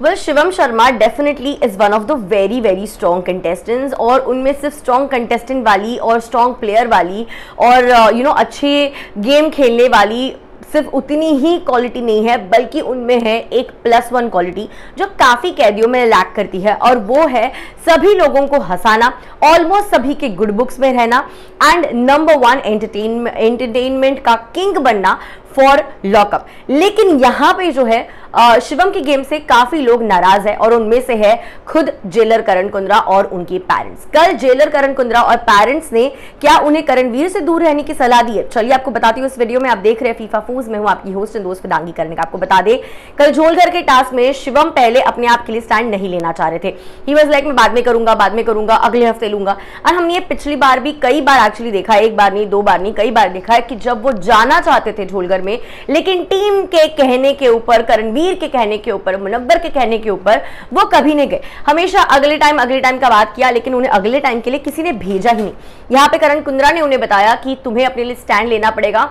Well Shivam Sharma definitely is one of the very very strong contestants और उनमें सिर्फ़ strong contestant वाली और स्ट्रॉन्ग प्लेयर वाली और you uh, no you know, अच्छे गेम खेलने वाली सिर्फ़ उतनी ही क्वालिटी नहीं है बल्कि उनमें है एक प्लस वन क्वालिटी जो काफ़ी कैदियों में लैक करती है और वो है सभी लोगों को हंसाना ऑलमोस्ट सभी के गुड बुक्स में रहना एंड नंबर वन एंटरटेनमेंट का किंग बनना फॉर लॉकअप लेकिन यहाँ पे जो है शिवम की गेम से काफ़ी लोग नाराज़ है और उनमें से है खुद जेलर करण कुंद्रा और उनके पेरेंट्स कल जेलर करण कुंद्रा और पेरेंट्स ने क्या उन्हें करणवीर से दूर रहने की सलाह दी है? चलिए आपको बताती हूँ इस वीडियो में। आप देख रहे हैं फीफा फूज में हूँ आपकी होस्ट दोस्त फिदांगी करने का। आपको बता दे, कल झोलघर के टास्क में शिवम पहले अपने आप के लिए स्टैंड नहीं लेना चाह रहे थे। ही वॉज़ लाइक मैं बाद में करूँगा, बाद में करूँगा, अगले हफ़्ते लूँगा। और हमने ये पिछली बार भी कई बार एक्चुअली देखा एक बार नहीं, दो बार नहीं, कई बार देखा है कि जब वो जाना चाहते थे झोलघर में, लेकिन टीम के कहने के ऊपर करणवीर के कहने के ऊपर मुनबर के कहने के ऊपर, वो कभी नहीं गए। हमेशा अगले टाइम अगले टाइम का बात किया, लेकिन उन्हें अगले टाइम के लिए किसी ने भेजा ही नहीं। यहाँ पे करण कुंद्रा ने उन्हें बताया कि तुम्हें अपने लिए स्टैंड लेना पड़ेगा।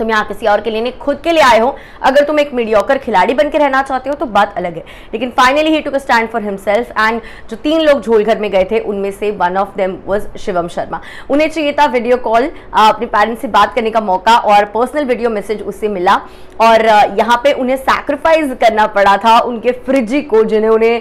तुम यहाँ किसी और के लिए नहीं, खुद के लिए आए हो। अगर तुम एक मीडियोकर खिलाड़ी बन के रहना चाहते हो तो बात अलग है। लेकिन finally he to stand for himself and जो तीन लोग झोलघर में गए थे, उनमें से one of them was Shivam Sharma. उन्हें चाहिए था वीडियो कॉल अपने पेरेंट्स से बात करने का मौका और पर्सनल वीडियो मैसेज उससे मिला। और यहाँ पे उन्हें सैक्रिफाइस करना पड़ा था उनके फ्रिज को जिन्हें उन्हें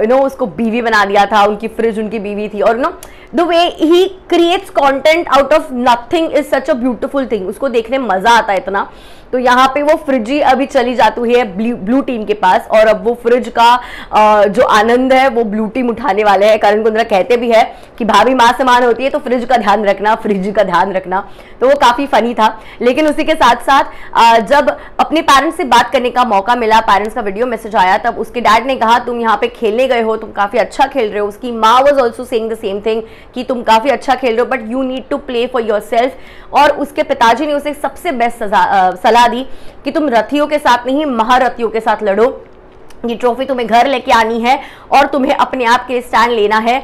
यू नो उसको बीवी बना दिया था। उनकी फ्रिज उनकी बीवी थी और know the way he creates content out of nothing is such a beautiful thing उसको देखने मज़ा आता है इतना। तो यहाँ पे वो फ्रिज ही अभी चली जाती है ब्लू ब्लू टीम के पास और अब वो फ्रिज का जो आनंद है, वो ब्लू टीम उठाने वाले हैं। करण कुंद्रा कहते भी है कि भाभी माँ समान होती है तो फ्रिज का ध्यान रखना फ्रिज का ध्यान रखना। तो वो काफ़ी फनी था। लेकिन उसी के साथ साथ जब अपने पेरेंट्स से बात करने का मौका मिला पेरेंट्स का वीडियो मैसेज आया, तब उसके डैड ने कहा, तुम यहाँ पे खेलने गए हो, तुम काफ़ी अच्छा खेल रहे हो। उसकी माँ was also saying the same thing कि तुम काफ़ी अच्छा खेल रहे हो but you need to play for yourself और उसके पिताजी ने उसे सबसे बेस्ट सलाह सलाह दी कि तुम रथियों के साथ नहीं, महारथियों के साथ लड़ो। ये ट्रॉफी तुम्हें घर लेके आनी है और तुम्हें अपने आप के स्टैंड लेना है।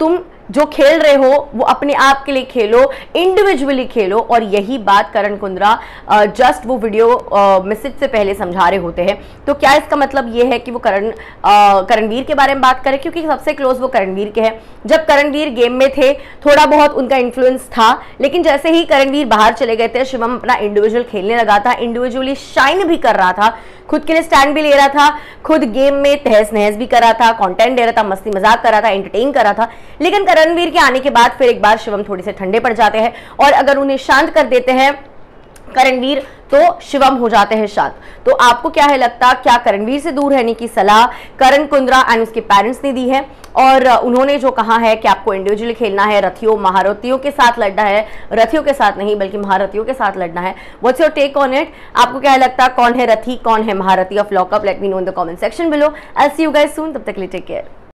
तुम जो खेल रहे हो, वो अपने आप के लिए खेलो इंडिविजुअली खेलो। और यही बात करण कुंद्रा जस्ट वो वीडियो मैसेज से पहले समझा रहे होते हैं। तो क्या इसका मतलब ये है कि वो करण करणवीर के बारे में बात करें? क्योंकि सबसे क्लोज वो करणवीर के हैं। जब करणवीर गेम में थे, थोड़ा बहुत उनका इन्फ्लुएंस था। लेकिन जैसे ही करणवीर बाहर चले गए थे, शिवम अपना इंडिविजुअल खेलने लगा था। इंडिविजुअली शाइन भी कर रहा था। खुद के लिए स्टैंड भी ले रहा था। खुद गेम में तहस नहस भी कर रहा था। कॉन्टेंट दे रहा था। मस्ती मज़ाक कर रहा था। एंटरटेन कर रहा था। लेकिन रणवीर के आने के बाद फिर एक बार शिवम थोड़े से ठंडे पड़ जाते हैं और अगर उन्हें शांत कर देते हैं करणवीर तो शिवम हो जाते हैं शांत। तो आपको क्या है लगता, क्या करणवीर से दूर रहने की सलाह करण कुंद्रा एंड उसके पेरेंट्स ने दी है? और उन्होंने जो कहा है कि आपको इंडिविजुअली खेलना है, रथियों, महारथियों के साथ लड़ना है, रथियों के साथ नहीं, बल्कि महारथियों के साथ लड़ना है। What's your take on it आपको क्या लगता, कौन है रथी, कौन है महारथी? Of lockup let me know in the comment section below I see you guys soon तब तक लिए टेक केयर